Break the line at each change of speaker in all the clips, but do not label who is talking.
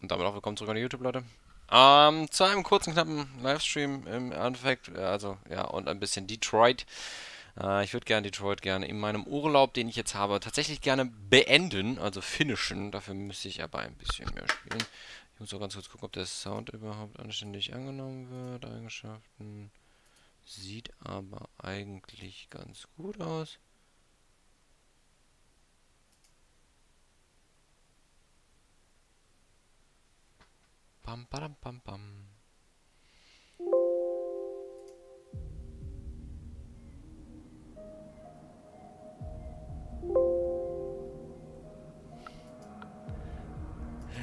Und damit auch willkommen zurück an YouTube, Leute. Ähm, zu einem kurzen, knappen Livestream im Endeffekt, äh, also ja, und ein bisschen Detroit. Äh, ich würde gerne Detroit gerne in meinem Urlaub, den ich jetzt habe, tatsächlich gerne beenden, also finishen. Dafür müsste ich aber ein bisschen mehr spielen. Ich muss auch ganz kurz gucken, ob der Sound überhaupt anständig angenommen wird. Eigenschaften. Sieht aber eigentlich ganz gut aus. Bam, badam, bam, bam.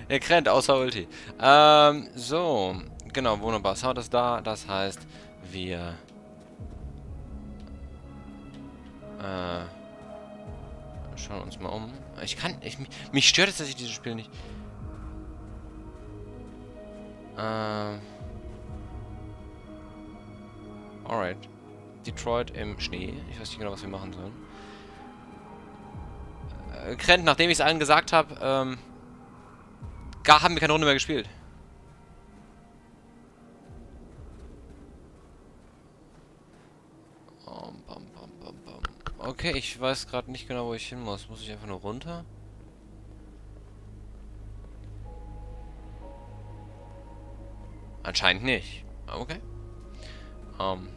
Er krennt, außer Ulti. Ähm, so. Genau, wunderbar. Sound ist da. Das heißt, wir... Äh... Schauen uns mal um. Ich kann... Ich, mich stört es, dass ich dieses Spiel nicht... Ähm. Alright. Detroit im Schnee. Ich weiß nicht genau, was wir machen sollen. Äh, Krent, nachdem ich es allen gesagt habe, ähm, gar haben wir keine Runde mehr gespielt. Okay, ich weiß gerade nicht genau, wo ich hin muss. Muss ich einfach nur runter? Anscheinend nicht. Okay. Ähm.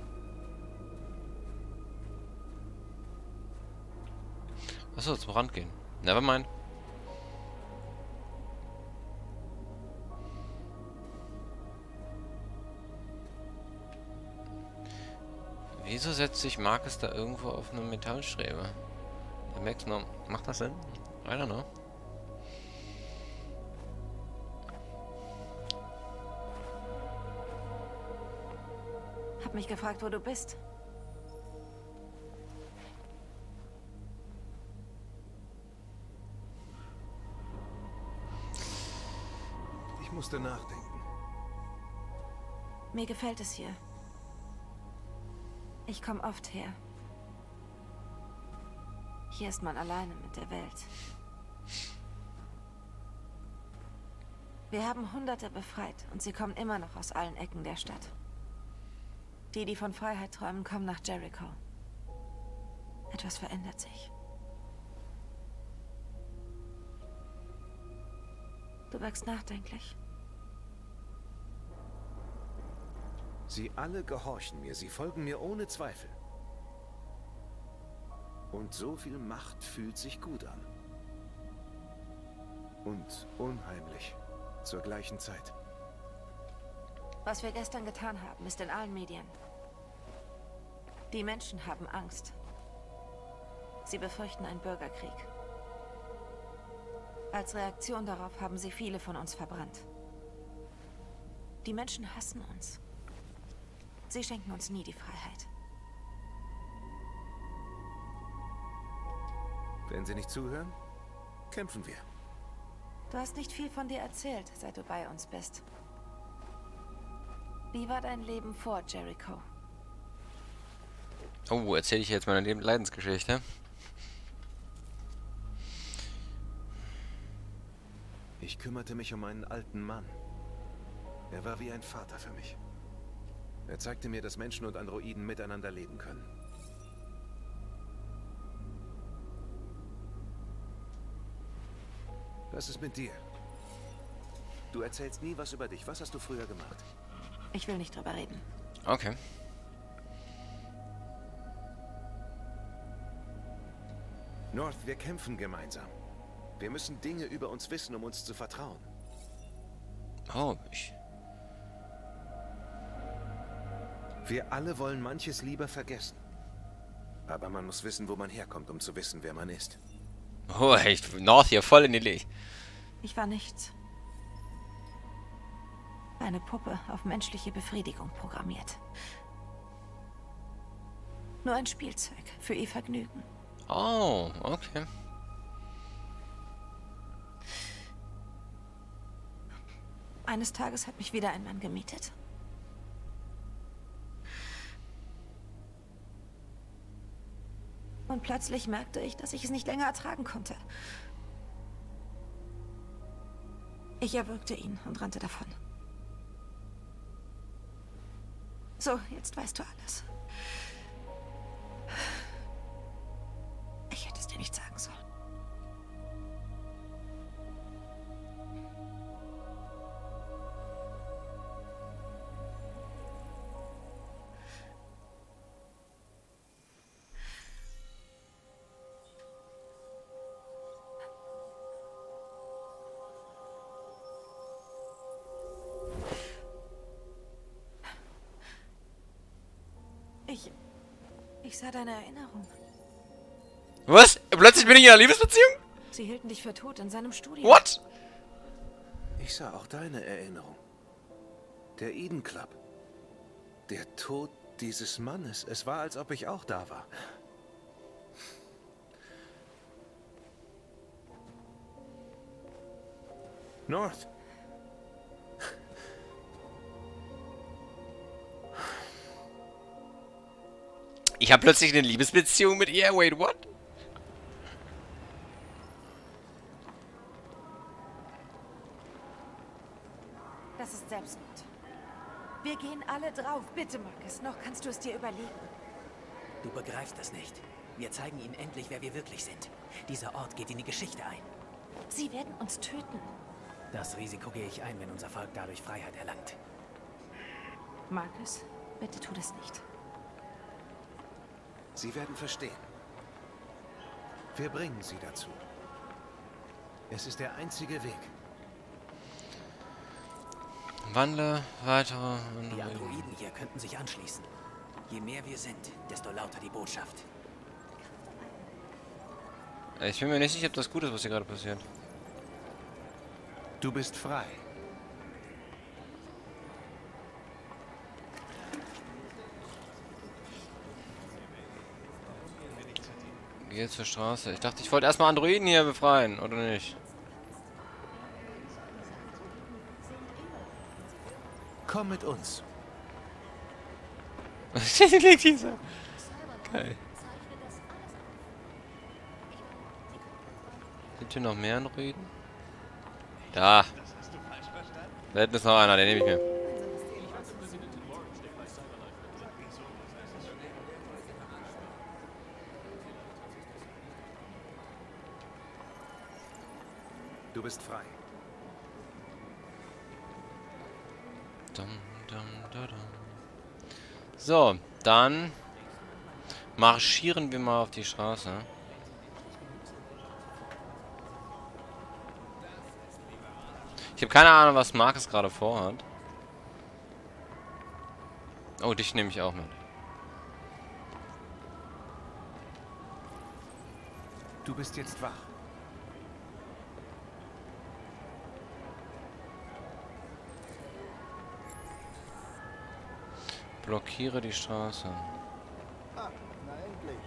Achso, zum Rand gehen. Nevermind. Wieso setzt sich Marcus da irgendwo auf eine Metallstrebe? Der Max. Macht das Sinn? I don't know.
Hab mich gefragt, wo du bist.
Ich musste nachdenken.
Mir gefällt es hier. Ich komme oft her. Hier ist man alleine mit der Welt. Wir haben Hunderte befreit und sie kommen immer noch aus allen Ecken der Stadt. Die, die von Freiheit träumen, kommen nach Jericho. Etwas verändert sich. Du wirkst nachdenklich.
Sie alle gehorchen mir, sie folgen mir ohne Zweifel. Und so viel Macht fühlt sich gut an. Und unheimlich zur gleichen Zeit.
Was wir gestern getan haben, ist in allen Medien. Die Menschen haben Angst. Sie befürchten einen Bürgerkrieg. Als Reaktion darauf haben sie viele von uns verbrannt. Die Menschen hassen uns. Sie schenken uns nie die Freiheit.
Wenn Sie nicht zuhören, kämpfen wir.
Du hast nicht viel von dir erzählt, seit du bei uns bist. Wie war dein Leben vor Jericho?
Oh, erzähle ich jetzt meine Leidensgeschichte?
Ich kümmerte mich um einen alten Mann. Er war wie ein Vater für mich. Er zeigte mir, dass Menschen und Androiden miteinander leben können. Was ist mit dir? Du erzählst nie was über dich. Was hast du früher gemacht?
Ich will nicht drüber reden.
Okay.
North, wir kämpfen gemeinsam. Wir müssen Dinge über uns wissen, um uns zu vertrauen.
Oh, ich...
Wir alle wollen manches lieber vergessen. Aber man muss wissen, wo man herkommt, um zu wissen, wer man ist.
Oh, echt. North hier voll in die Licht.
Ich war nichts. Eine Puppe auf menschliche Befriedigung programmiert. Nur ein Spielzeug für ihr Vergnügen.
Oh, okay.
Eines Tages hat mich wieder ein Mann gemietet. Und plötzlich merkte ich, dass ich es nicht länger ertragen konnte. Ich erwürgte ihn und rannte davon. So, jetzt weißt du alles. Sah deine Erinnerung.
Was? Plötzlich bin ich in einer Liebesbeziehung?
Sie hielten dich für tot in seinem Studio.
What?
Ich sah auch deine Erinnerung. Der Eden Club. Der Tod dieses Mannes. Es war, als ob ich auch da war. North.
Ich habe plötzlich eine Liebesbeziehung mit ihr? Wait, what?
Das ist Selbstmord. Wir gehen alle drauf. Bitte, Marcus, noch kannst du es dir überlegen.
Du begreifst das nicht. Wir zeigen ihnen endlich, wer wir wirklich sind. Dieser Ort geht in die Geschichte ein.
Sie werden uns töten.
Das Risiko gehe ich ein, wenn unser Volk dadurch Freiheit erlangt.
Marcus, bitte tu das nicht.
Sie werden verstehen. Wir bringen sie dazu. Es ist der einzige Weg.
Wandle weitere
Die
Androiden.
Androiden hier könnten sich anschließen. Je mehr wir sind, desto lauter die Botschaft.
Ich bin mir nicht sicher, ob das gut ist, was hier gerade passiert.
Du bist frei.
Geh zur Straße. Ich dachte, ich wollte erstmal Androiden hier befreien, oder nicht?
Komm mit uns.
Liegt dieser. Geil. Sind hier noch mehr Androiden? Da. Da hinten ist noch einer, den nehme ich mir. Dann marschieren wir mal auf die Straße. Ich habe keine Ahnung, was Markus gerade vorhat. Oh, dich nehme ich auch mit.
Du bist jetzt wach.
Blockiere die Straße.
Ah, na endlich.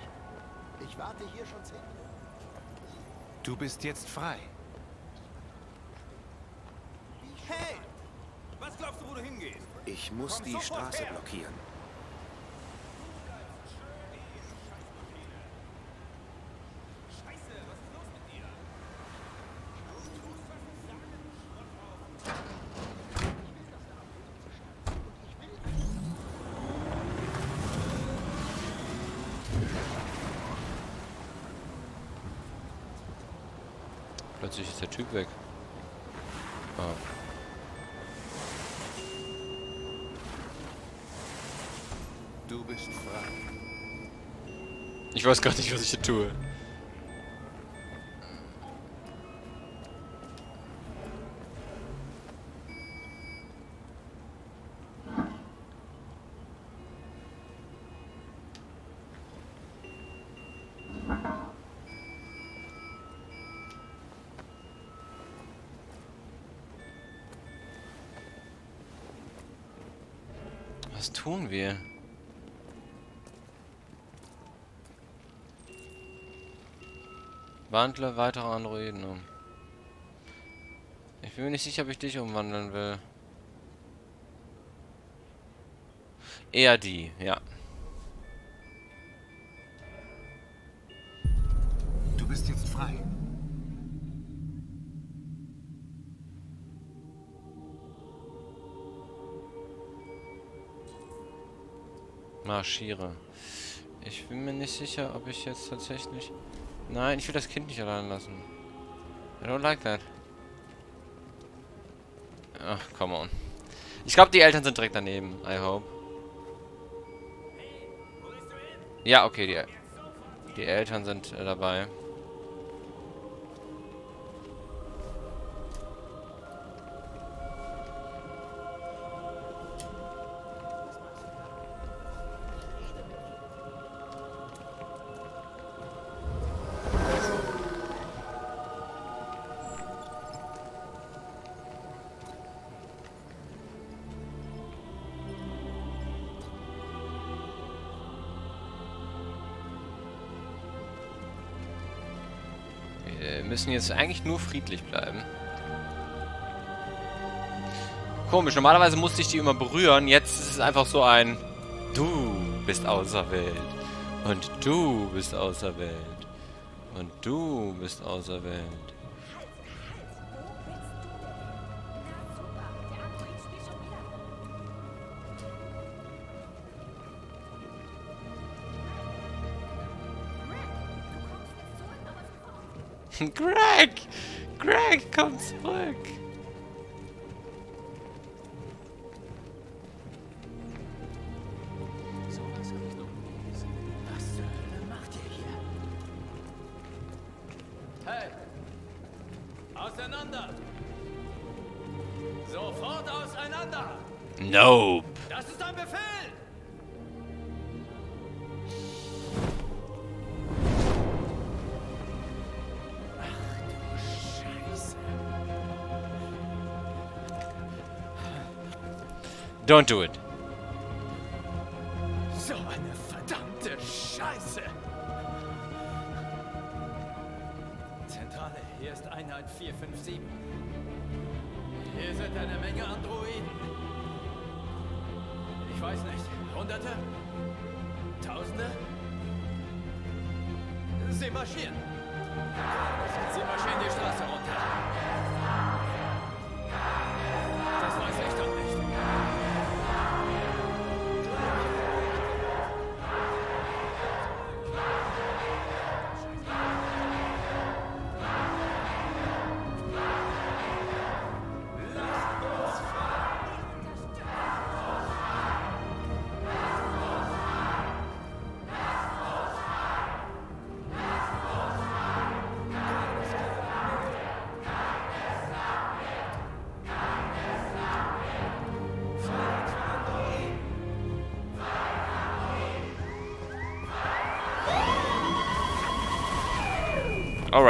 Ich warte hier schon zehn
Du bist jetzt frei.
Hey! Was glaubst du, wo du hingehst?
Ich muss
Komm
die Straße
her.
blockieren.
Scheiße, was ist los mit dir?
Plötzlich ist der Typ weg. Ah.
Du bist frei.
Ich weiß gar nicht, was ich hier tue. Was tun wir? Wandle weitere Androiden um. Ich bin mir nicht sicher, ob ich dich umwandeln will. Eher die, ja.
Du bist jetzt frei.
Marschiere. Ich bin mir nicht sicher, ob ich jetzt tatsächlich... Nein, ich will das Kind nicht allein lassen. I don't like that. Ach, come on. Ich glaube, die Eltern sind direkt daneben. I hope. Ja, okay, die, die Eltern sind äh, dabei. Müssen jetzt eigentlich nur friedlich bleiben. Komisch, normalerweise musste ich die immer berühren. Jetzt ist es einfach so ein... Du bist auserwählt. Und du bist auserwählt. Und du bist auserwählt. Greg! Greg, komm zurück!
Was
Don't do it.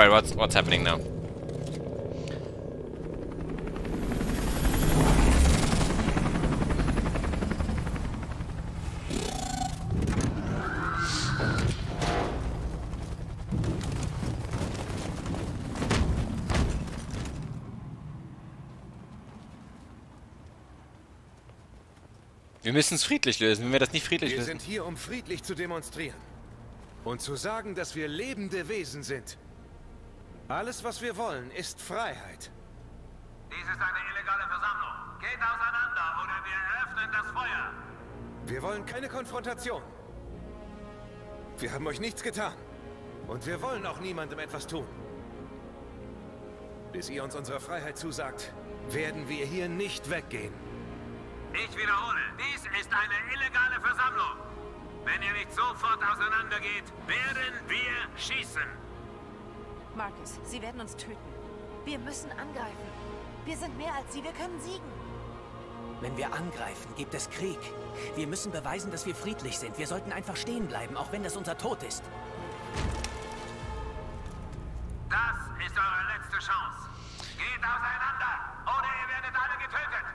Alright, what's what's happening now? Wir müssen es friedlich lösen. Wenn wir das nicht friedlich
Wir
lösen...
sind hier, um friedlich zu demonstrieren. Und zu sagen, dass wir lebende Wesen sind. Alles, was wir wollen, ist Freiheit.
Dies ist eine illegale Versammlung. Geht auseinander oder wir öffnen das Feuer.
Wir wollen keine Konfrontation. Wir haben euch nichts getan. Und wir wollen auch niemandem etwas tun. Bis ihr uns unsere Freiheit zusagt, werden wir hier nicht weggehen.
Ich wiederhole, dies ist eine illegale Versammlung. Wenn ihr nicht sofort auseinandergeht, werden wir schießen.
Marcus, sie werden uns töten. Wir müssen angreifen. Wir sind mehr als sie, wir können siegen.
Wenn wir angreifen, gibt es Krieg. Wir müssen beweisen, dass wir friedlich sind. Wir sollten einfach stehen bleiben, auch wenn das unser Tod ist.
Das ist eure letzte Chance. Geht auseinander oder ihr werdet alle getötet.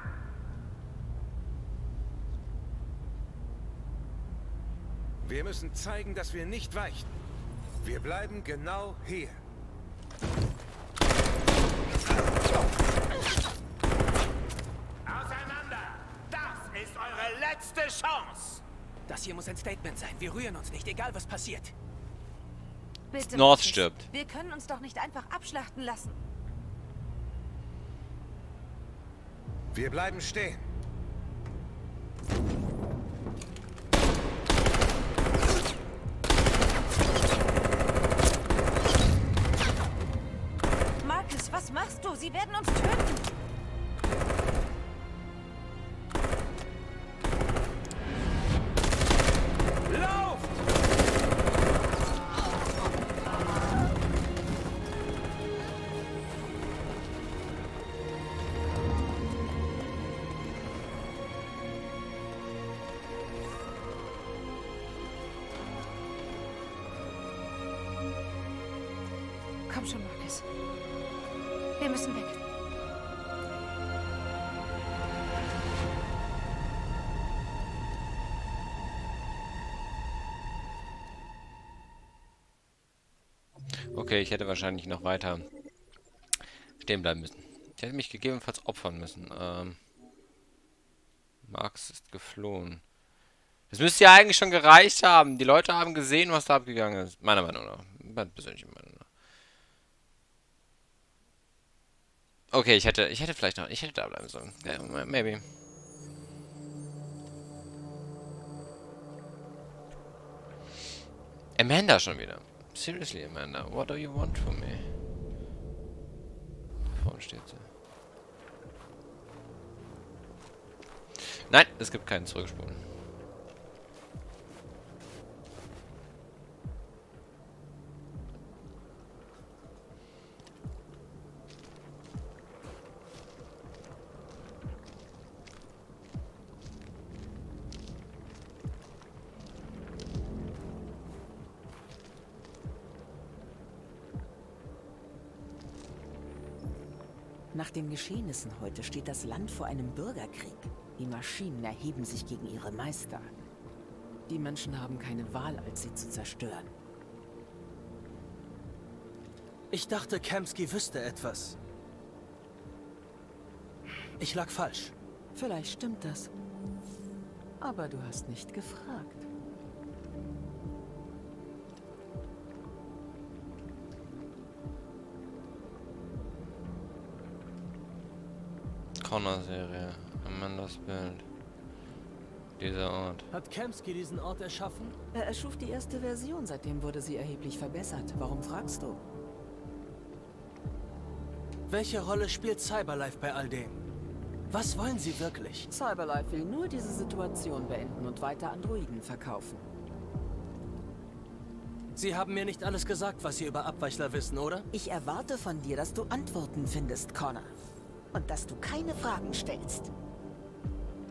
Wir müssen zeigen, dass wir nicht weichen. Wir bleiben genau hier.
Auseinander! Das ist eure letzte Chance.
Das hier muss ein Statement sein. Wir rühren uns nicht, egal was passiert.
Bitte,
North stirbt.
Wir können uns doch nicht einfach abschlachten lassen.
Wir bleiben stehen.
Marcus. Wir müssen weg.
Okay, ich hätte wahrscheinlich noch weiter stehen bleiben müssen. Ich hätte mich gegebenenfalls opfern müssen. Ähm, Max ist geflohen. Das müsste ja eigentlich schon gereicht haben. Die Leute haben gesehen, was da abgegangen ist. Meiner Meinung nach. Meine persönliche Meinung nach. Okay, ich hätte, ich hätte vielleicht noch, ich hätte da bleiben sollen. Ja, maybe. Amanda schon wieder. Seriously, Amanda, what do you want from me? Da vorne steht sie. Nein, es gibt keinen Zurückspulen.
Den Geschehnissen heute steht das Land vor einem Bürgerkrieg. Die Maschinen erheben sich gegen ihre Meister. Die Menschen haben keine Wahl, als sie zu zerstören.
Ich dachte, Kamsky wüsste etwas. Ich lag falsch.
Vielleicht stimmt das. Aber du hast nicht gefragt.
Connor-Serie. Amandas Bild. Dieser Ort.
Hat Kamsky diesen Ort erschaffen?
Er erschuf die erste Version, seitdem wurde sie erheblich verbessert. Warum fragst du?
Welche Rolle spielt Cyberlife bei all dem? Was wollen sie wirklich?
Cyberlife will nur diese Situation beenden und weiter Androiden verkaufen.
Sie haben mir nicht alles gesagt, was Sie über Abweichler wissen, oder?
Ich erwarte von dir, dass du Antworten findest, Connor. Und dass du keine Fragen stellst.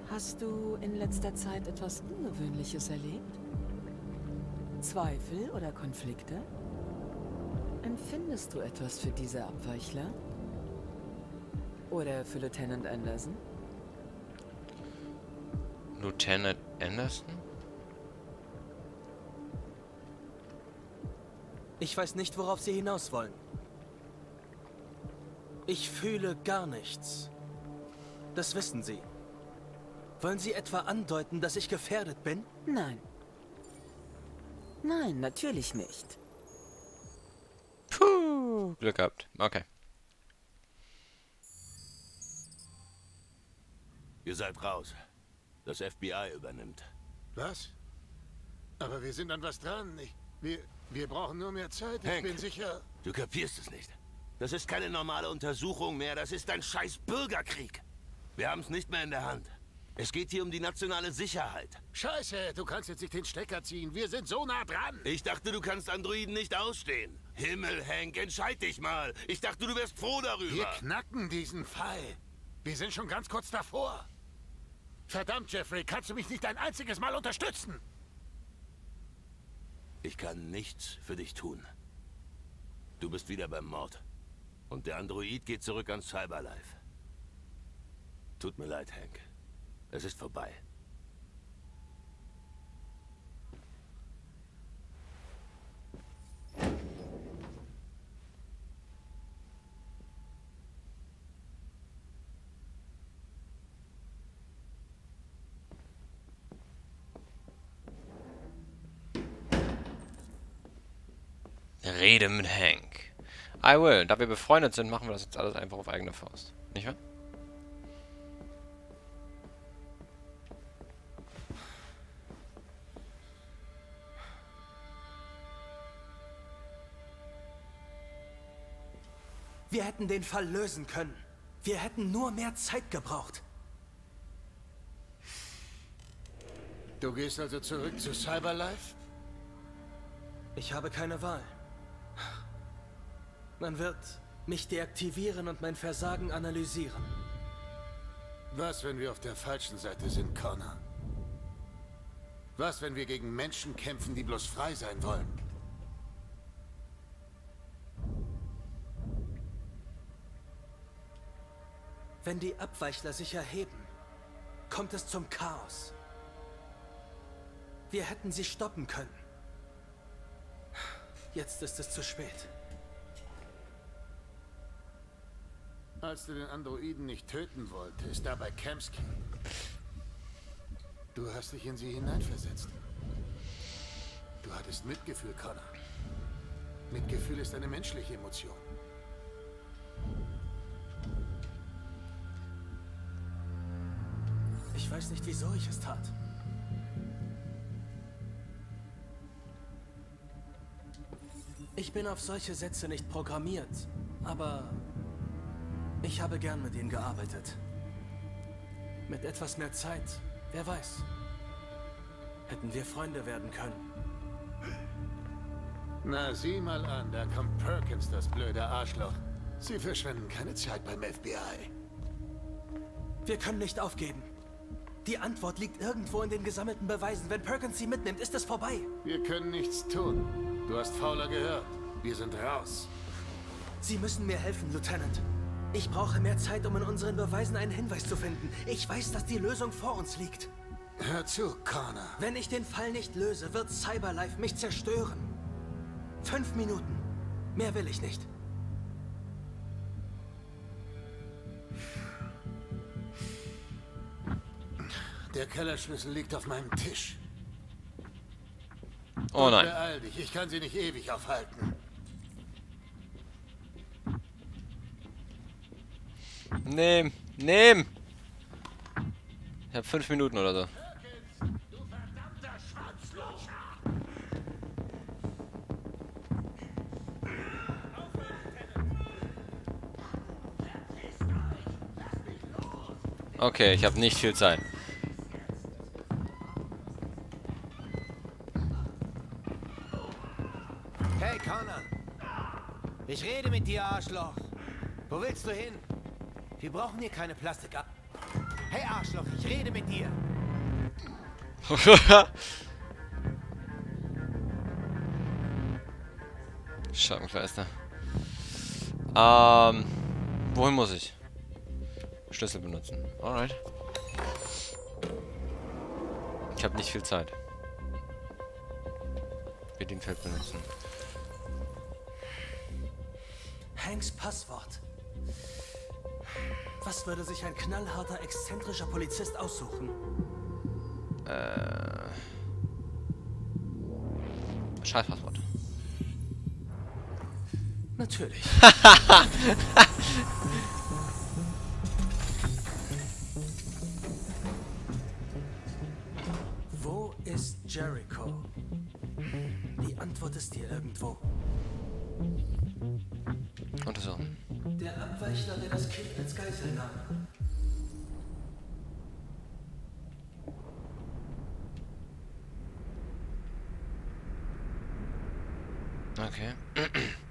Hast du in letzter Zeit etwas Ungewöhnliches erlebt? Zweifel oder Konflikte? Empfindest du etwas für diese Abweichler? Oder für Lieutenant Anderson?
Lieutenant Anderson?
Ich weiß nicht, worauf Sie hinaus wollen. Ich fühle gar nichts. Das wissen Sie. Wollen Sie etwa andeuten, dass ich gefährdet bin?
Nein. Nein, natürlich nicht.
Puh, Glück gehabt. Okay.
Ihr seid raus. Das FBI übernimmt.
Was? Aber wir sind an was dran. Ich, wir, wir brauchen nur mehr Zeit. Ich
Hank.
bin sicher.
Du kapierst es nicht. Das ist keine normale Untersuchung mehr. Das ist ein scheiß Bürgerkrieg. Wir haben es nicht mehr in der Hand. Es geht hier um die nationale Sicherheit.
Scheiße, du kannst jetzt nicht den Stecker ziehen. Wir sind so nah dran.
Ich dachte, du kannst Androiden nicht ausstehen. Himmel, Hank, entscheid dich mal. Ich dachte, du wärst froh
Wir
darüber.
knacken diesen Fall. Wir sind schon ganz kurz davor. Verdammt, Jeffrey, kannst du mich nicht ein einziges Mal unterstützen?
Ich kann nichts für dich tun. Du bist wieder beim Mord. Und der Android geht zurück an Cyberlife. Tut mir leid, Hank. Es ist vorbei.
Rede mit Hank. I will. Da wir befreundet sind, machen wir das jetzt alles einfach auf eigene Faust. Nicht wahr?
Wir hätten den Fall lösen können. Wir hätten nur mehr Zeit gebraucht.
Du gehst also zurück zu Cyberlife?
Ich habe keine Wahl. Man wird mich deaktivieren und mein Versagen analysieren.
Was, wenn wir auf der falschen Seite sind, Connor? Was, wenn wir gegen Menschen kämpfen, die bloß frei sein wollen?
Wenn die Abweichler sich erheben, kommt es zum Chaos. Wir hätten sie stoppen können. Jetzt ist es zu spät.
Als du den Androiden nicht töten wolltest, da bei Kamsky. Du hast dich in sie hineinversetzt. Du hattest Mitgefühl, Connor. Mitgefühl ist eine menschliche Emotion.
Ich weiß nicht, wieso ich es tat. Ich bin auf solche Sätze nicht programmiert, aber ich habe gern mit ihnen gearbeitet. Mit etwas mehr Zeit, wer weiß, hätten wir Freunde werden können.
Na, sieh mal an, da kommt Perkins, das blöde Arschloch. Sie verschwenden keine Zeit beim FBI.
Wir können nicht aufgeben. Die Antwort liegt irgendwo in den gesammelten Beweisen. Wenn Perkins sie mitnimmt, ist es vorbei.
Wir können nichts tun. Du hast Fowler gehört. Wir sind raus.
Sie müssen mir helfen, Lieutenant. Ich brauche mehr Zeit, um in unseren Beweisen einen Hinweis zu finden. Ich weiß, dass die Lösung vor uns liegt.
Hör zu, Connor.
Wenn ich den Fall nicht löse, wird Cyberlife mich zerstören. Fünf Minuten. Mehr will ich nicht.
Der Kellerschlüssel liegt auf meinem Tisch.
Oh nein.
Beeil dich, ich kann sie nicht ewig aufhalten.
Nehm, nehm! Ich hab fünf Minuten oder so. Okay, ich habe nicht viel Zeit.
Hey, Connor. Ich rede mit dir, Arschloch. Wo willst du hin? Wir brauchen hier keine Plastik ab. Hey, Arschloch, ich rede mit dir.
Scheibenkleister. Ähm, wohin muss ich? Schlüssel benutzen. Alright. Ich habe nicht viel Zeit. Bedienfeld benutzen.
Hanks Passwort. Was würde sich ein knallharter, exzentrischer Polizist aussuchen?
Äh. Scheißpasswort.
Natürlich. Wo ist Jericho? Die Antwort ist hier irgendwo.
Untersuchen.
Der Abweichler, der das Kind als Geisel nahm.
Okay.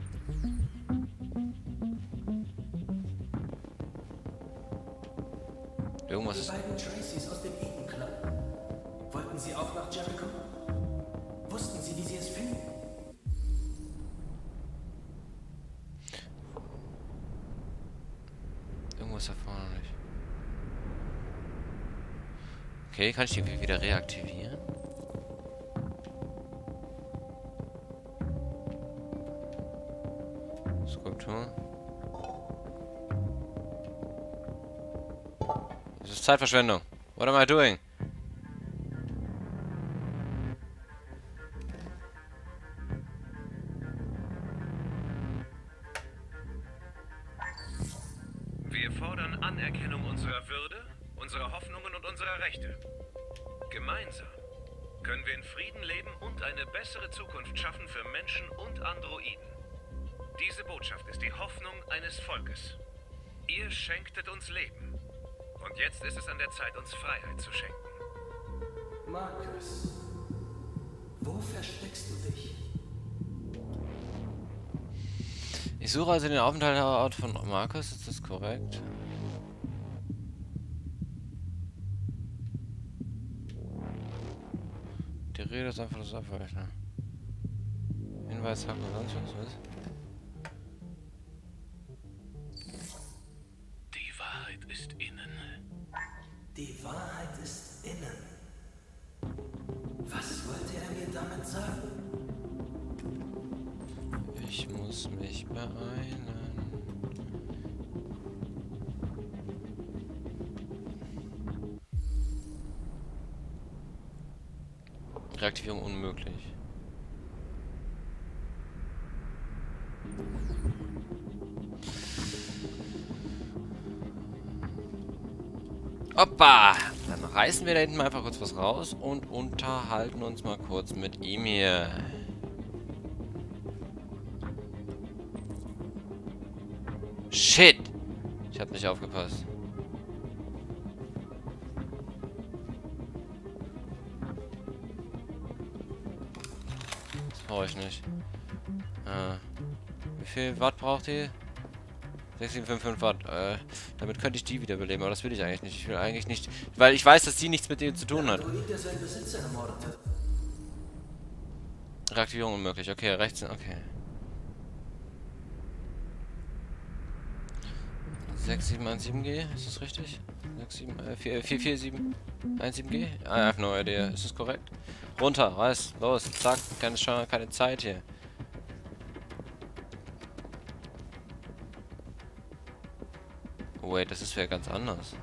Okay, kann ich die wieder reaktivieren? Skulptur. Das ist Zeitverschwendung. What am I doing?
Zeit, uns Freiheit zu schenken.
Marcus, wo versteckst du dich?
Ich suche also den Aufenthaltsort von Markus, ist das korrekt? Die Rede ist einfach das Abweichen. Hinweis, Hack oder sonst was? Reaktivierung unmöglich. Hoppa! Dann reißen wir da hinten mal einfach kurz was raus und unterhalten uns mal kurz mit ihm hier. Shit! Ich hab nicht aufgepasst. Äh, wie viel Watt braucht die? 6755 Watt. Äh, damit könnte ich die wiederbeleben, aber das will ich eigentlich nicht. Ich will eigentlich nicht, weil ich weiß, dass die nichts mit dem zu tun hat. Reaktivierung unmöglich. Okay, rechts. Okay. 6717G, ist das richtig? 67, äh, 4, 44717G? I have no idea. Ist das korrekt? Runter, reiß, los, zack, keine, keine Zeit hier. Wait, das ist wer ganz anders.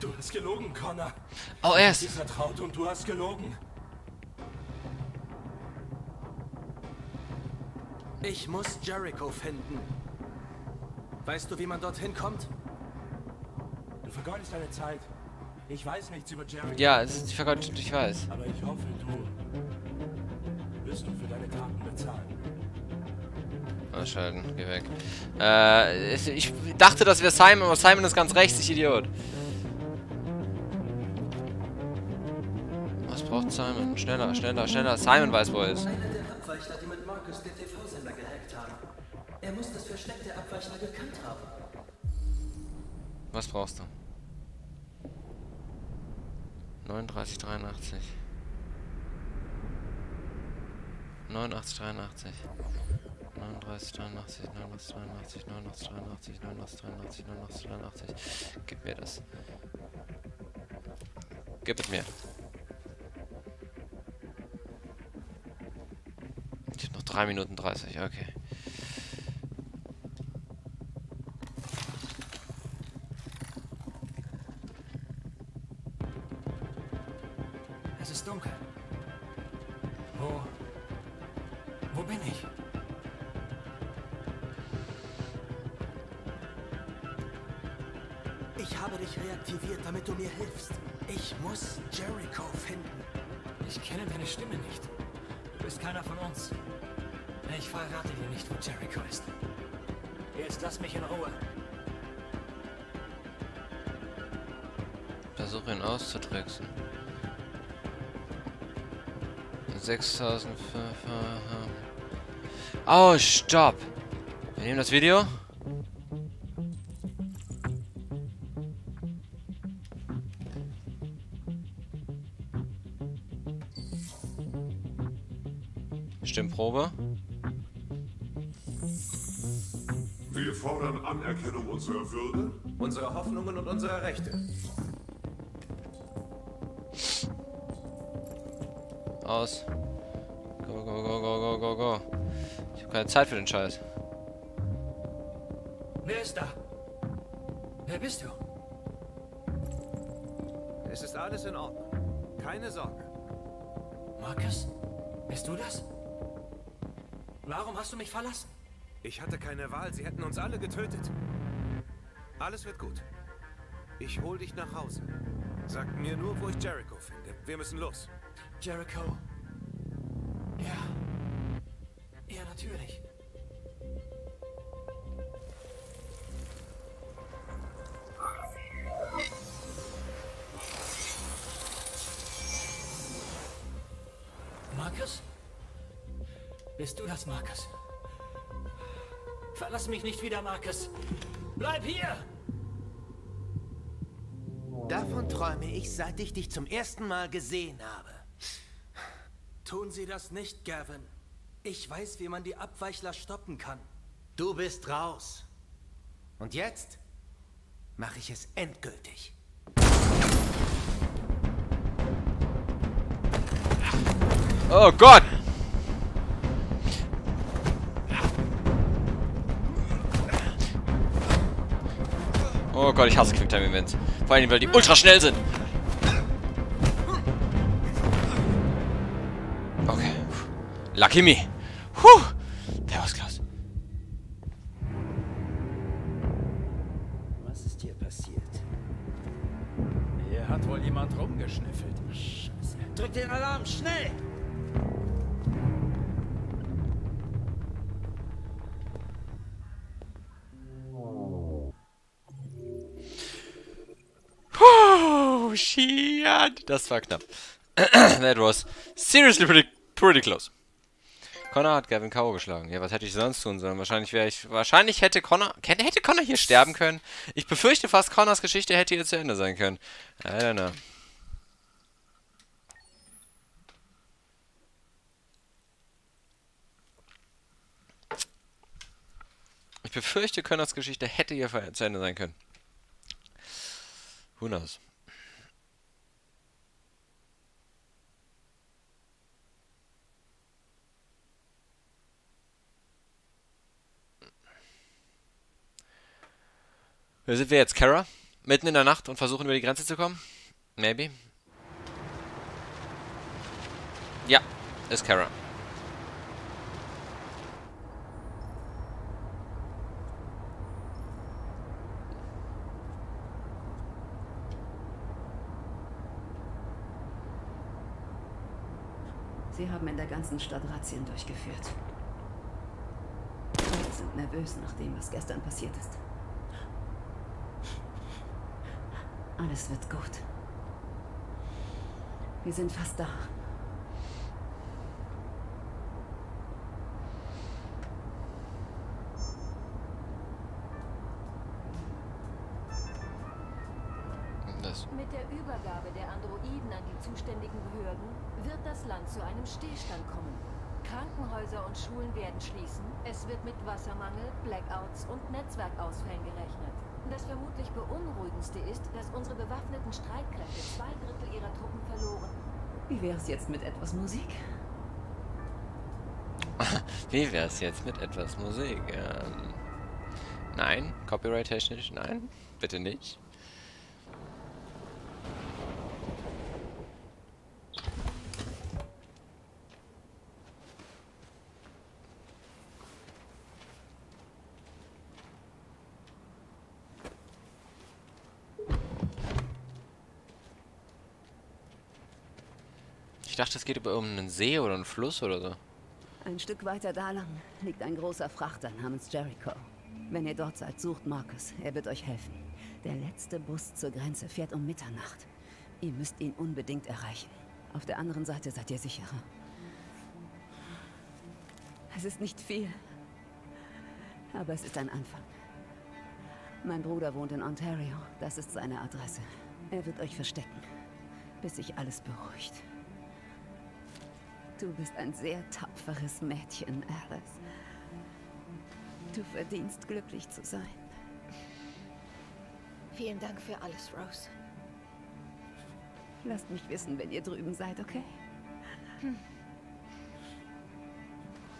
Du hast gelogen, Connor.
Oh, er
Dir
ist.
vertraut und du hast gelogen. Ich muss Jericho finden. Weißt du, wie man dorthin kommt?
Du vergeudest deine Zeit. Ich weiß nichts über Jerry.
Ja, es ist Vergott, ich weiß.
Aber ich hoffe, du wirst du für deine Taten bezahlen.
Ausschalten, geh weg. Äh, ich, dachte, das wäre Simon, aber Simon ist ganz rechts, ich Idiot. Was braucht Simon? Schneller, schneller, schneller. Simon weiß, wo er ist.
Einer der Abweichler, die mit Marcus den TV-Sender gehackt haben. Er muss das Versteck der Abweichler gekannt haben.
Was brauchst du? 3983. 8983. 3983, 3983, 3983, 3983, 3983. Gib mir das. Gib es mir. Ich hab noch 3 Minuten 30, okay. 6500. Oh, stopp! Wir nehmen das Video. Stimmprobe.
Wir fordern Anerkennung unserer Würde.
Unsere Hoffnungen und unsere Rechte.
Aus. Go, go, go, go, go, go, go. Ich habe keine Zeit für den Scheiß.
Wer ist da? Wer bist du?
Es ist alles in Ordnung. Keine Sorge.
Marcus? Bist du das? Warum hast du mich verlassen?
Ich hatte keine Wahl. Sie hätten uns alle getötet. Alles wird gut. Ich hol dich nach Hause. Sagt mir nur, wo ich Jericho finde. Wir müssen los.
Jericho. Das, Markus? Verlass mich nicht wieder, Markus. Bleib hier!
Davon träume ich, seit ich dich zum ersten Mal gesehen habe.
Tun Sie das nicht, Gavin. Ich weiß, wie man die Abweichler stoppen kann.
Du bist raus. Und jetzt mache ich es endgültig.
Oh Gott! Oh Gott, ich hasse Quicktime-Events. Vor allem, weil die ultra schnell sind. Okay. Lucky me. Puh. Shit. Das war knapp. That was seriously pretty, pretty close. Connor hat Gavin K.O. geschlagen. Ja, was hätte ich sonst tun sollen? Wahrscheinlich wäre ich. Wahrscheinlich hätte Connor. Hätte Connor hier sterben können. Ich befürchte fast, Connors Geschichte hätte hier zu Ende sein können. I don't know. Ich befürchte, Connors Geschichte hätte hier zu Ende sein können. Who knows? Wo sind wir jetzt? Kara? Mitten in der Nacht und versuchen über die Grenze zu kommen? Maybe. Ja, ist Kara.
Sie haben in der ganzen Stadt Razzien durchgeführt. Sie sind nervös nach dem, was gestern passiert ist. Alles wird gut. Wir sind fast da.
Das.
Mit der Übergabe der Androiden an die zuständigen Behörden wird das Land zu einem Stillstand kommen. Krankenhäuser und Schulen werden schließen. Es wird mit Wassermangel, Blackouts und Netzwerkausfällen gerechnet. Das vermutlich beunruhigendste ist, dass unsere bewaffneten Streitkräfte zwei Drittel ihrer Truppen verloren.
Wie wäre es jetzt mit etwas Musik?
Wie wäre es jetzt mit etwas Musik? Ähm, nein, copyright-technisch, nein, bitte nicht. Dachte, es geht über einen See oder einen Fluss oder so.
Ein Stück weiter da lang liegt ein großer Frachter namens Jericho. Wenn ihr dort seid, sucht Marcus. Er wird euch helfen. Der letzte Bus zur Grenze fährt um Mitternacht. Ihr müsst ihn unbedingt erreichen. Auf der anderen Seite seid ihr sicherer. Es ist nicht viel. Aber es ist ein Anfang. Mein Bruder wohnt in Ontario. Das ist seine Adresse. Er wird euch verstecken, bis sich alles beruhigt. Du bist ein sehr tapferes Mädchen, Alice. Du verdienst glücklich zu sein.
Vielen Dank für alles, Rose.
Lasst mich wissen, wenn ihr drüben seid, okay?
Hm.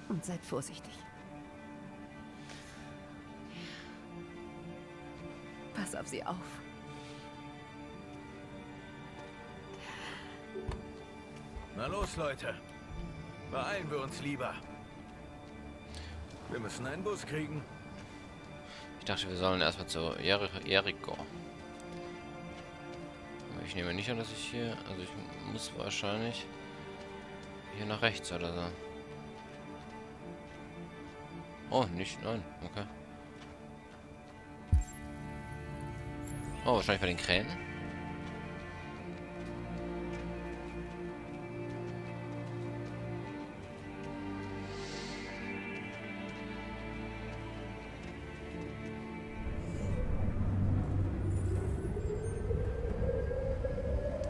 Und seid vorsichtig. Pass auf sie auf.
Na los, Leute. Beeilen wir uns lieber. Wir müssen einen Bus kriegen.
Ich dachte, wir sollen erstmal zu Jer Jericho.
Ich nehme nicht an, dass ich hier... Also ich muss wahrscheinlich hier nach rechts oder so. Oh, nicht, nein, okay. Oh, wahrscheinlich bei den Kränen.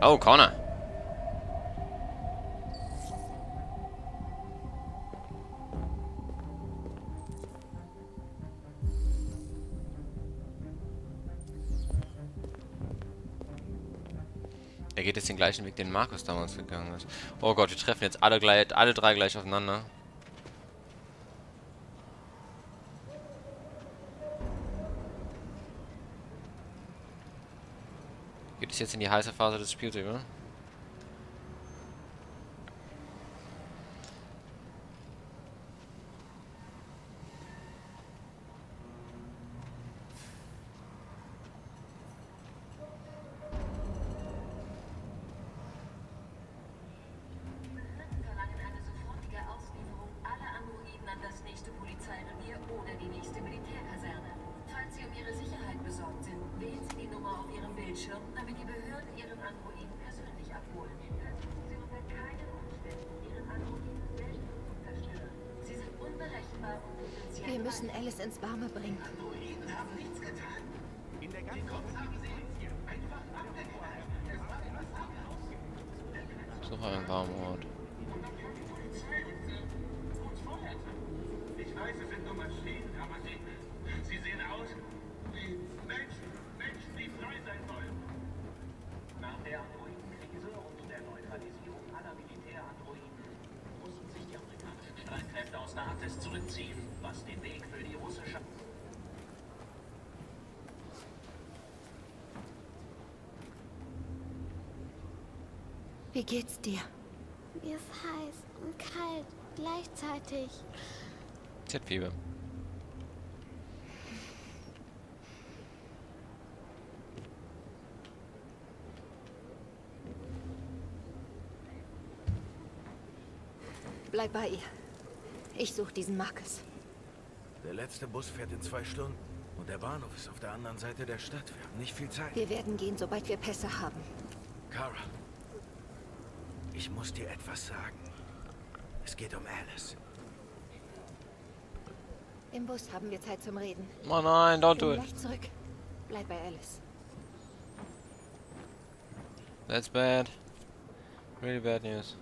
Oh, Connor. Er geht jetzt den gleichen Weg, den Markus damals gegangen ist. Oh Gott, wir treffen jetzt alle, alle drei gleich aufeinander. Es jetzt in die heiße Phase des Spiels über?
Geht's dir?
Mir ist heiß und kalt gleichzeitig.
Sie hat Fieber.
Bleib bei ihr. Ich suche diesen Marcus.
Der letzte Bus fährt in zwei Stunden. Und der Bahnhof ist auf der anderen Seite der Stadt. Wir haben nicht viel Zeit.
Wir werden gehen, sobald wir Pässe haben.
Kara, ich muss dir etwas sagen. Es geht um Alice.
Im Bus haben wir Zeit zum Reden.
Oh nein, don't
Ich
do it.
zurück. Bleib bei Alice.
That's bad. Really bad news.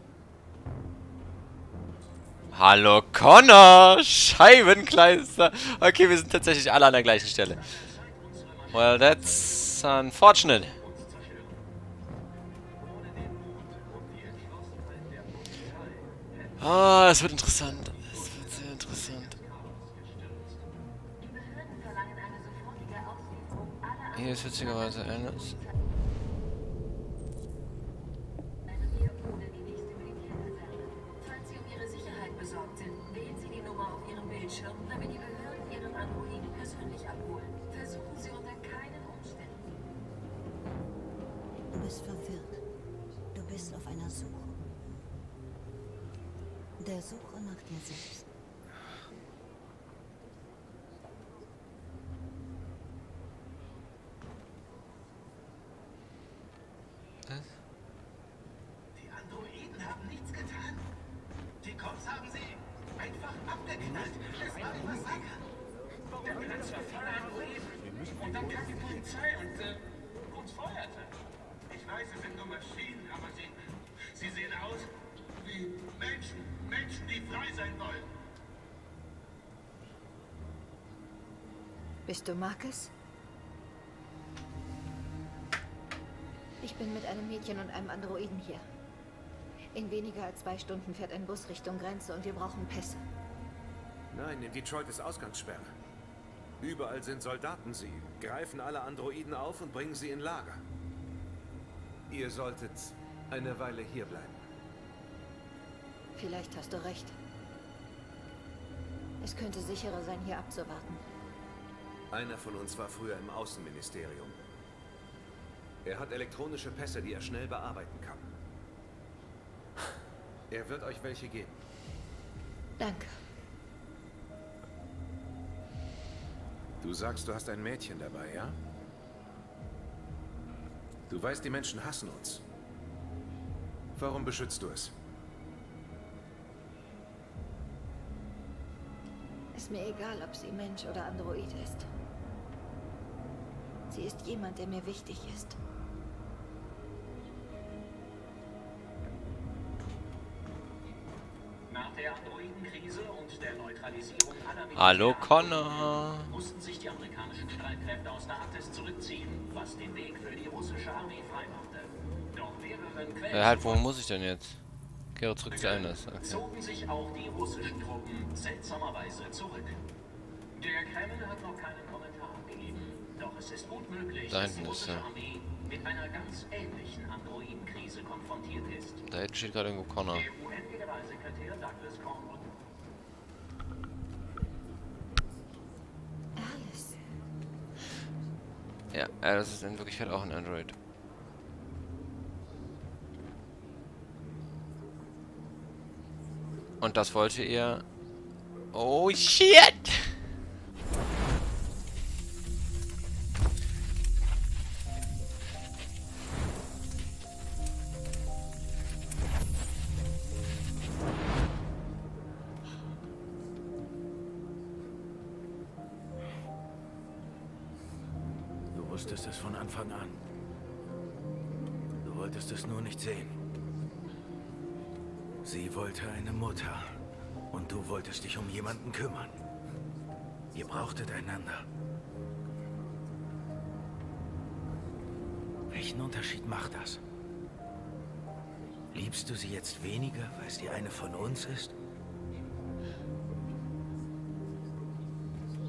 Hallo Connor! Scheibenkleister! Okay, wir sind tatsächlich alle an der gleichen Stelle. Well, that's unfortunate. Ah, es wird interessant. Es wird sehr interessant. Hier ist witzigerweise Alice.
Sein wollen.
Bist du Marcus? Ich bin mit einem Mädchen und einem Androiden hier. In weniger als zwei Stunden fährt ein Bus Richtung Grenze und wir brauchen Pässe.
Nein, in Detroit ist Ausgangssperre. Überall sind Soldaten. Sie greifen alle Androiden auf und bringen sie in Lager. Ihr solltet eine Weile hier bleiben.
Vielleicht hast du recht. Es könnte sicherer sein, hier abzuwarten.
Einer von uns war früher im Außenministerium. Er hat elektronische Pässe, die er schnell bearbeiten kann. Er wird euch welche geben.
Danke.
Du sagst, du hast ein Mädchen dabei, ja? Du weißt, die Menschen hassen uns. Warum beschützt du es?
Ist mir egal, ob sie Mensch oder Android ist. Sie ist jemand, der mir wichtig ist.
Nach der Androidenkrise und der Neutralisierung aller
Hallo Connor.
mussten sich die amerikanischen Streitkräfte aus der Arktis zurückziehen, was den Weg für die russische Armee freimachte. Doch mehreren Quellen
Ja, halt, wohin muss ich denn jetzt? Kehre zurück zu Anders. Okay.
zogen sich auch die russischen Truppen seltsamerweise zurück. Der Kreml hat noch keinen Kommentar abgegeben, doch es ist gut möglich,
Da
dass die
hinten ist
russische
er.
Armee mit einer ganz ähnlichen Androidenkrise konfrontiert ist.
Da hinten steht gerade irgendwo Connor.
Der UN-Generalsekretär Douglas
Alice.
Ja, äh, das ist in Wirklichkeit auch ein Android. Und das wollte ihr... Oh shit!
Du wusstest es von Anfang an. Du wolltest es nur nicht sehen. Sie wollte eine Mutter. Und du wolltest dich um jemanden kümmern. Ihr brauchtet einander. Welchen Unterschied macht das? Liebst du sie jetzt weniger, weil sie eine von uns ist?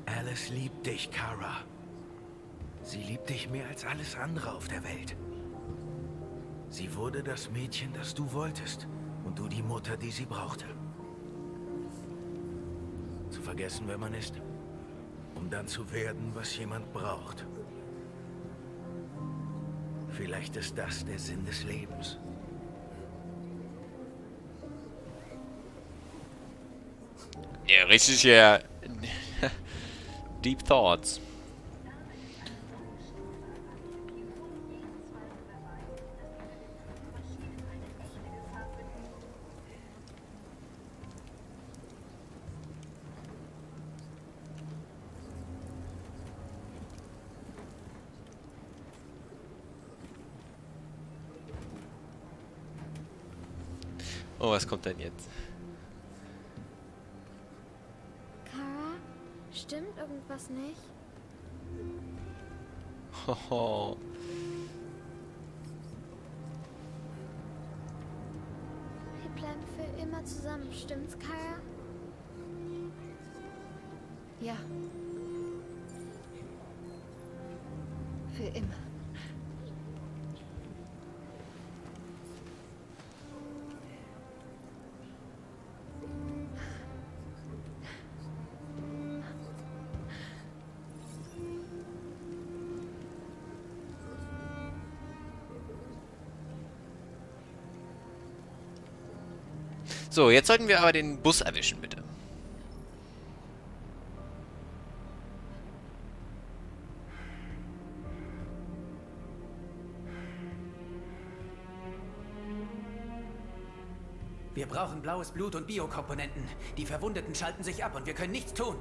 Alice liebt dich, Kara. Sie liebt dich mehr als alles andere auf der Welt. Sie wurde das Mädchen, das du wolltest. Und du die Mutter, die sie brauchte. Zu vergessen, wer man ist. Um dann zu werden, was jemand braucht. Vielleicht ist das der Sinn des Lebens.
Ja, richtig, ja. Deep Thoughts. Kommt denn jetzt?
Kara, stimmt irgendwas nicht?
Hoho.
Wir bleiben für immer zusammen, stimmt's, Kara?
Ja. Für immer.
So, jetzt sollten wir aber den Bus erwischen, bitte.
Wir brauchen blaues Blut und Biokomponenten. Die Verwundeten schalten sich ab und wir können nichts tun.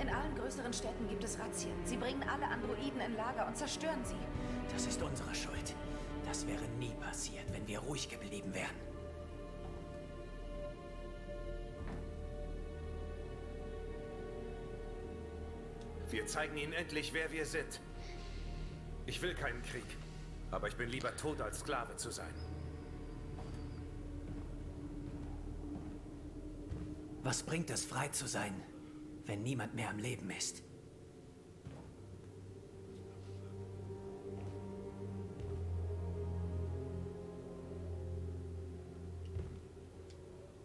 In allen größeren Städten gibt es Razzien. Sie bringen alle Androiden in Lager und zerstören sie.
Das ist unsere Schuld. Das wäre nie passiert, wenn wir ruhig geblieben wären.
Wir zeigen ihnen endlich, wer wir sind. Ich will keinen Krieg. Aber ich bin lieber tot, als Sklave zu sein.
Was bringt es, frei zu sein, wenn niemand mehr am Leben ist?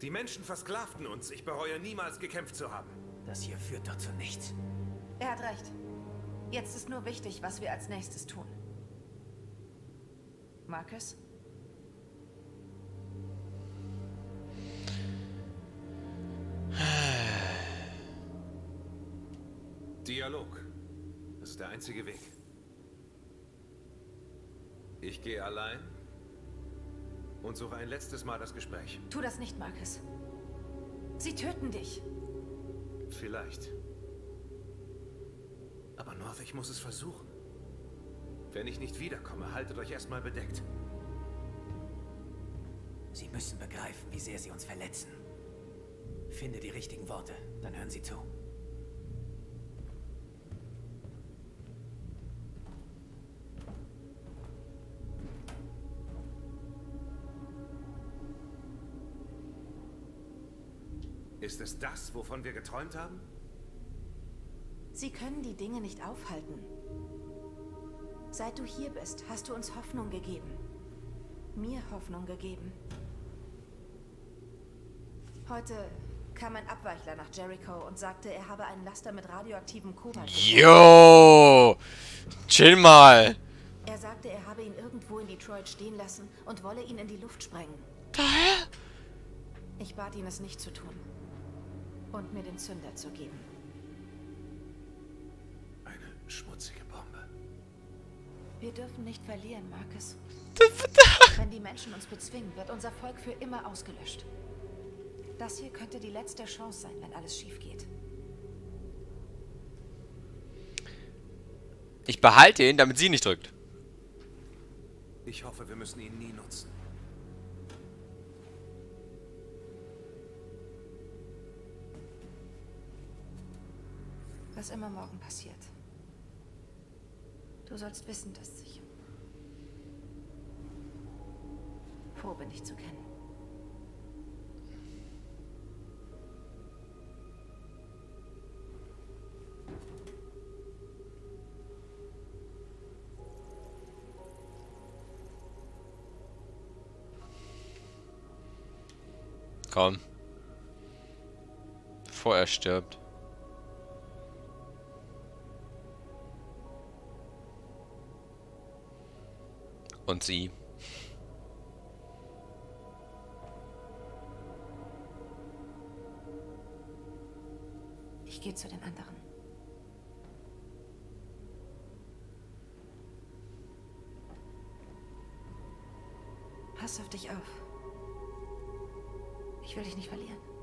Die Menschen versklavten uns. Ich bereue niemals gekämpft zu haben.
Das hier führt doch zu nichts.
Er hat recht. Jetzt ist nur wichtig, was wir als nächstes tun. Marcus?
Dialog. Das ist der einzige Weg. Ich gehe allein und suche ein letztes Mal das Gespräch.
Tu das nicht, Marcus. Sie töten dich.
Vielleicht. Aber North, ich muss es versuchen. Wenn ich nicht wiederkomme, haltet euch erstmal bedeckt.
Sie müssen begreifen, wie sehr Sie uns verletzen. Finde die richtigen Worte, dann hören Sie zu.
Ist es das, wovon wir geträumt haben?
Sie können die Dinge nicht aufhalten. Seit du hier bist, hast du uns Hoffnung gegeben. Mir Hoffnung gegeben. Heute kam ein Abweichler nach Jericho und sagte, er habe einen Laster mit radioaktivem Kobalt.
Yo! Chill mal!
Er sagte, er habe ihn irgendwo in Detroit stehen lassen und wolle ihn in die Luft sprengen.
Daher?
Ich bat ihn, es nicht zu tun. Und mir den Zünder zu geben.
Schmutzige Bombe.
Wir dürfen nicht verlieren, Marcus. Wenn die Menschen uns bezwingen, wird unser Volk für immer ausgelöscht. Das hier könnte die letzte Chance sein, wenn alles schief geht.
Ich behalte ihn, damit sie nicht drückt.
Ich hoffe, wir müssen ihn nie nutzen.
Was immer morgen passiert. Du sollst wissen, dass ich froh bin, dich zu kennen.
Komm. Bevor er stirbt. Und sie.
Ich gehe zu den anderen. Pass auf dich auf. Ich will dich nicht verlieren.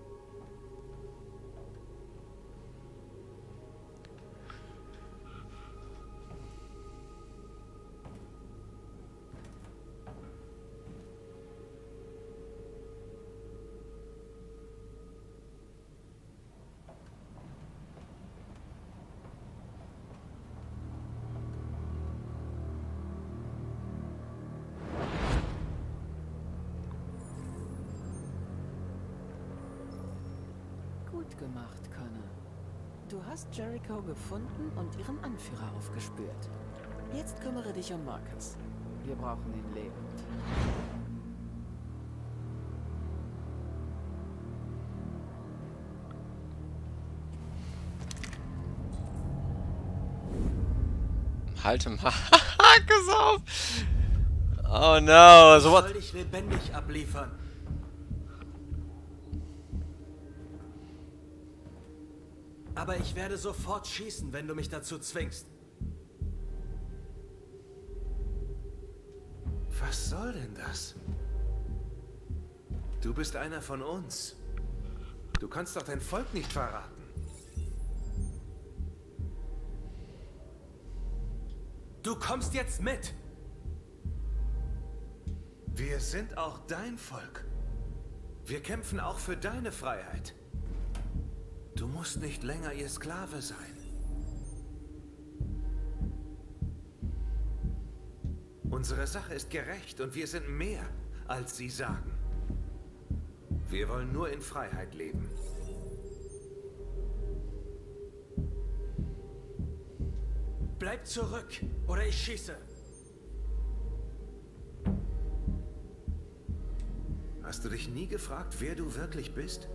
Jericho gefunden und ihren Anführer aufgespürt. Jetzt kümmere dich um Marcus. Wir brauchen ihn lebend.
Halte Marcus auf! Oh no,
Ich
so was.
soll dich lebendig abliefern. Ich werde sofort schießen, wenn du mich dazu zwingst.
Was soll denn das? Du bist einer von uns. Du kannst doch dein Volk nicht verraten.
Du kommst jetzt mit!
Wir sind auch dein Volk. Wir kämpfen auch für deine Freiheit. Du musst nicht länger ihr Sklave sein. Unsere Sache ist gerecht und wir sind mehr, als sie sagen. Wir wollen nur in Freiheit leben.
Bleib zurück, oder ich schieße.
Hast du dich nie gefragt, wer du wirklich bist?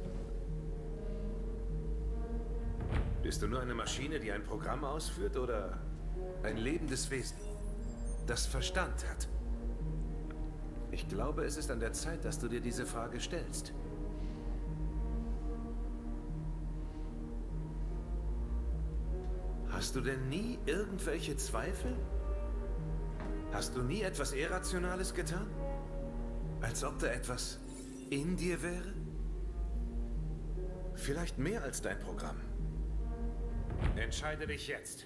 Bist du nur eine Maschine, die ein Programm ausführt oder ein lebendes Wesen, das Verstand hat? Ich glaube, es ist an der Zeit, dass du dir diese Frage stellst. Hast du denn nie irgendwelche Zweifel? Hast du nie etwas Irrationales getan? Als ob da etwas in dir wäre? Vielleicht mehr als dein Programm. Entscheide dich jetzt.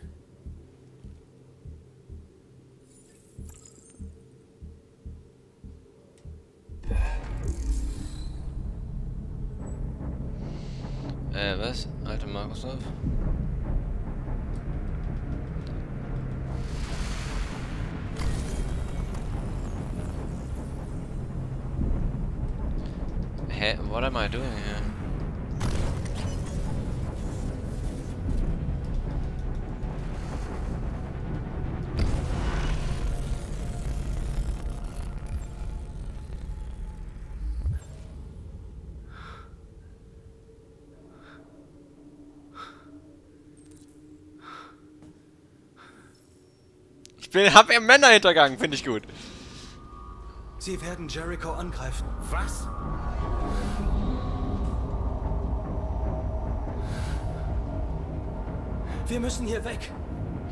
Äh, was? Alte Markus auf. Hä? What am I doing here? Bin, hab im Männer hintergangen, finde ich gut.
Sie werden Jericho angreifen.
Was?
Wir müssen hier weg.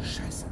Scheiße.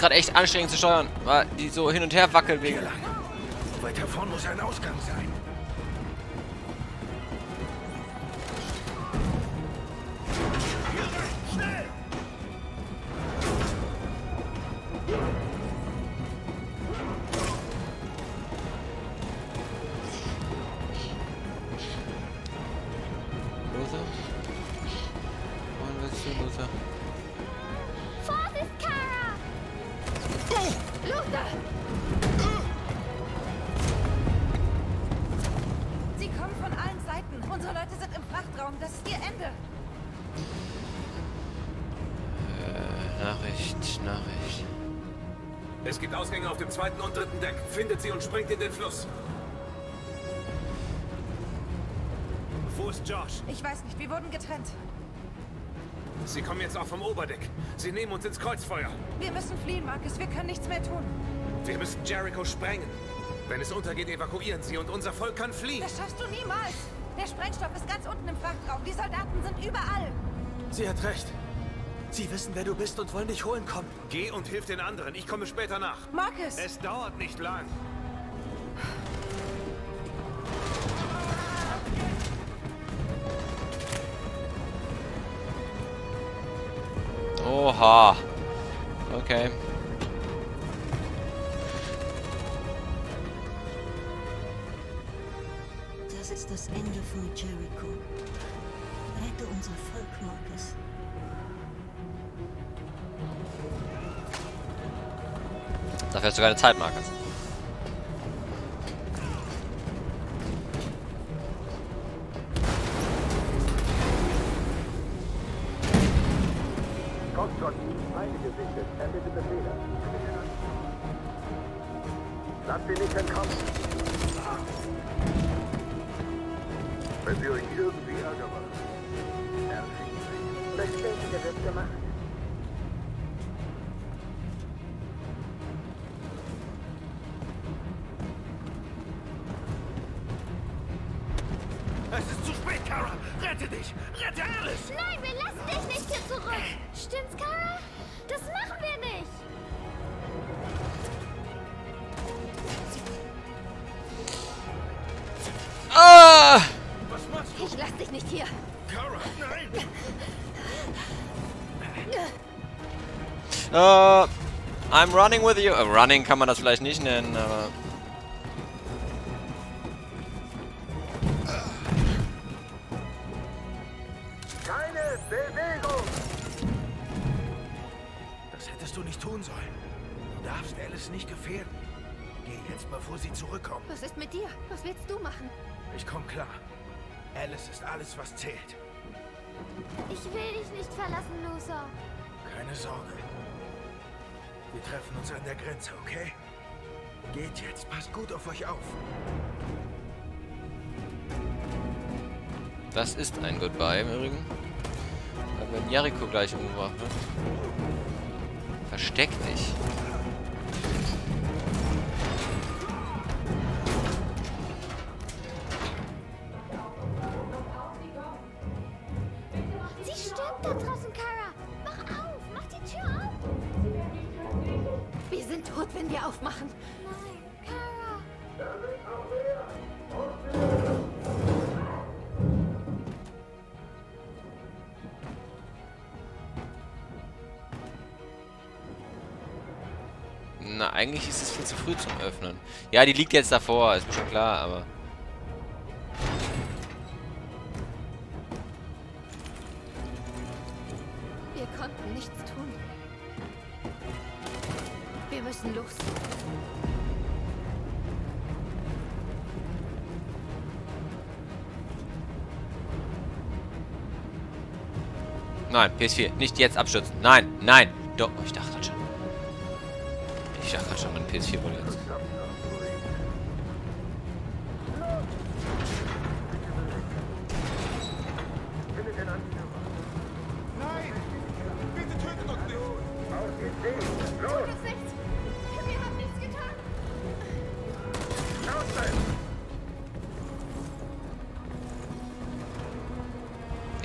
Gerade echt anstrengend zu steuern, weil die so hin und her wackeln wegen.
Weiter vorn muss ein Ausgang sein.
Findet sie und springt in den Fluss. Wo ist Josh?
Ich weiß nicht, wir wurden getrennt.
Sie kommen jetzt auch vom Oberdeck. Sie nehmen uns ins Kreuzfeuer.
Wir müssen fliehen, Marcus. Wir können nichts mehr tun.
Wir müssen Jericho sprengen. Wenn es untergeht, evakuieren sie und unser Volk kann fliehen.
Das schaffst du niemals. Der Sprengstoff ist ganz unten im Frachtraum. Die Soldaten sind überall.
Sie hat recht. Sie wissen, wer du bist und wollen dich holen kommen.
Geh und hilf den anderen. Ich komme später nach.
Marcus!
Es dauert nicht lang.
Oha. Okay.
Das ist das Ende von Jericho. Rette unser Volk, Marcus.
Dafür hast du keine Zeit, running with you. Äh, running kann man das vielleicht nicht nennen, aber...
Keine Bewegung!
Das hättest du nicht tun sollen. Du darfst Alice nicht gefährden. Geh jetzt, bevor sie zurückkommt.
Was ist mit dir? Was willst du machen?
Ich komm klar. Alice ist alles, was zählt.
Ich will dich nicht verlassen, Loser.
Keine Sorge. Wir treffen uns an der Grenze, okay? Geht jetzt, passt gut auf euch auf.
Das ist ein Goodbye im Übrigen. Wenn Jericho gleich umgebracht wird. Versteck dich. Öffnen. Ja, die liegt jetzt davor, ist mir schon klar, aber...
Wir konnten nichts tun. Wir müssen los.
Nein, PS4, nicht jetzt abstürzen. Nein, nein. Doch, ich dachte schon. Ich dachte gerade schon, mein PS4 wurde jetzt.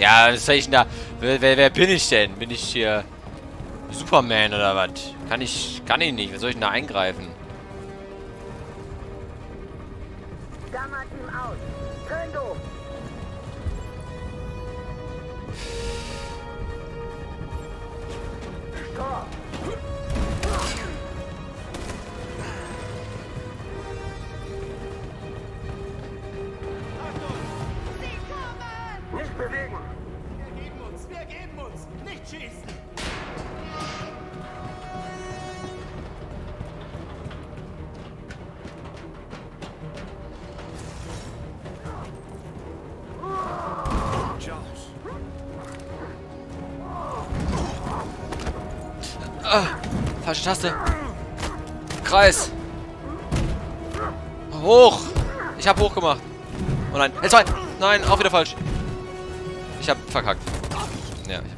Ja, was soll ich denn da? Wer, wer, wer bin ich denn? Bin ich hier Superman oder was? Kann ich, kann ich nicht. Wie soll ich denn da eingreifen? Taste. Kreis. Hoch. Ich habe hoch gemacht. Oh nein. L2. Nein, auch wieder falsch. Ich habe verkackt. Ja, ich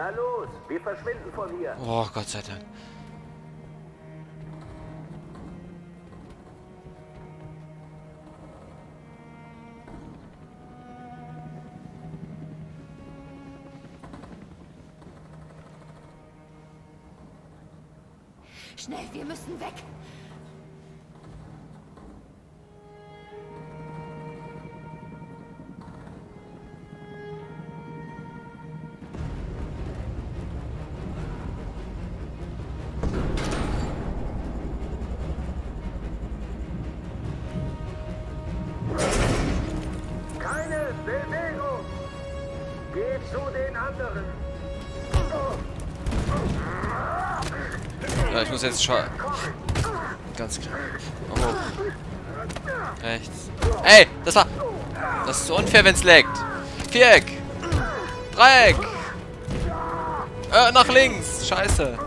Na los, wir verschwinden von hier.
Oh, Gott sei Dank. Muss jetzt schon. Ganz klar. Oh. Rechts. Ey, das war. Das ist unfair, wenn's laggt. Viereck. Dreieck. Äh, nach links. Scheiße.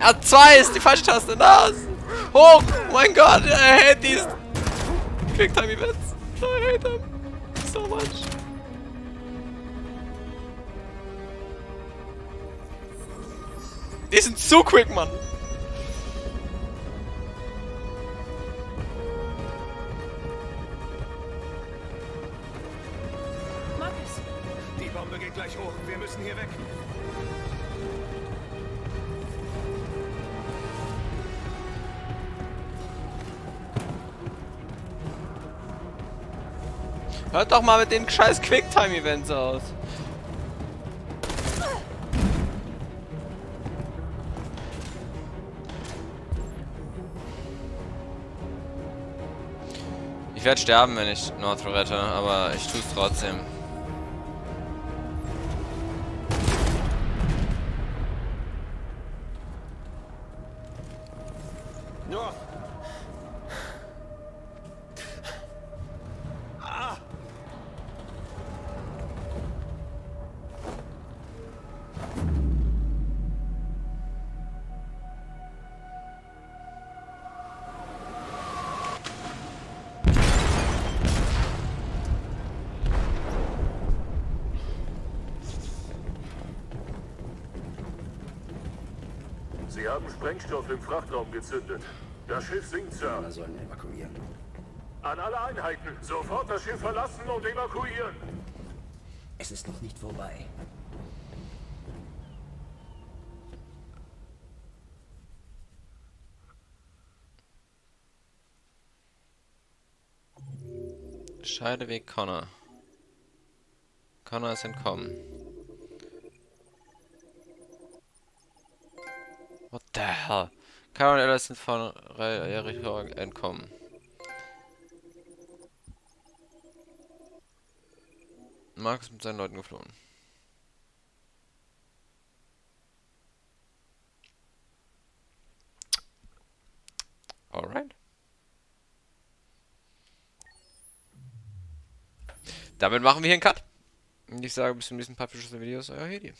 R2 ist die falsche Taste. Das. Hoch. Oh mein Gott. I hate these Quicktime Events. I hate them so much. Die sind zu quick, Mann. Hört doch mal mit den scheiß Quicktime-Events aus. Ich werde sterben, wenn ich North rette, aber ich tue es trotzdem.
Sprengstoff im Frachtraum gezündet. Das Schiff sinkt, Sir.
Wir sollen evakuieren.
An alle Einheiten, sofort das Schiff verlassen und evakuieren.
Es ist noch nicht vorbei.
Scheideweg Connor. Connor ist entkommen. Hell? Karen und Ella sind von Jericho entkommen. Markus mit seinen Leuten geflohen. Alright. Damit machen wir hier einen Cut. Und ich sage bis zum nächsten Part für Videos, euer Hedi.